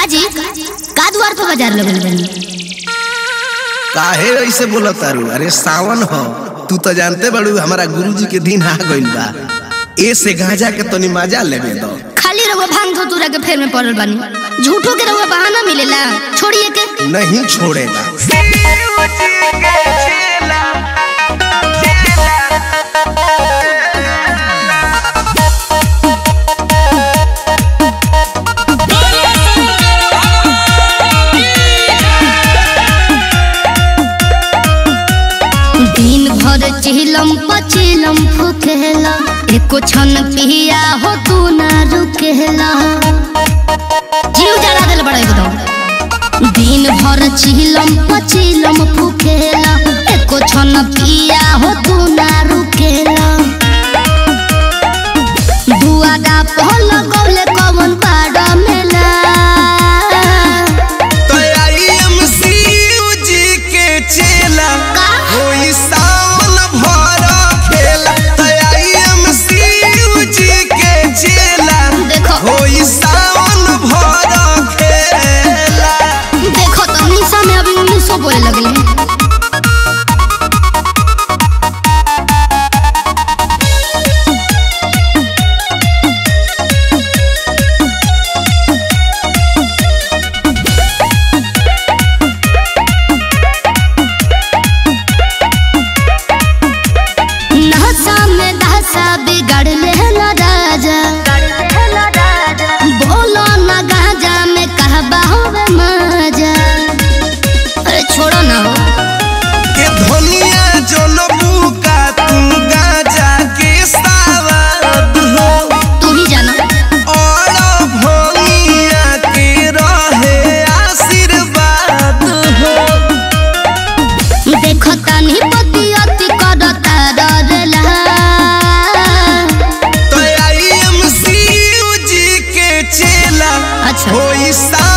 काजी का द्वार पर बाजार लगल बनी काहे ऐसे बोलत तारू अरे सावन हो तू तो जानते बड़ू हमारा गुरुजी के दिन आ गइल बा ए से गांजा के तनी मजा लेबे दो खाली रहुआ भांग धतूरा के फेर में पड़ल बनी झूठो के रहुआ बहाना मिलेला छोड़िए के नहीं छोड़ेगा भर चिलम पचिलम फुकेला एको क्षण पिया हो तू ना रुकेला। जीव जला दिल बड़ा एकदम। दिन भर चिलम पचिलम फुकेला एको क्षण पिया हो तू ना रुकेला। दुआ गा पहल गौले कवन पाड़ा मेला। तो आई एम जी के चेला? होई सावन में दहसा बिगड़ लेला राजा। बोलो ना गाजा में कहबा होवे मज़ा अच्छा। सा